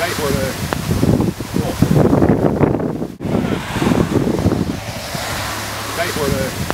right where the right the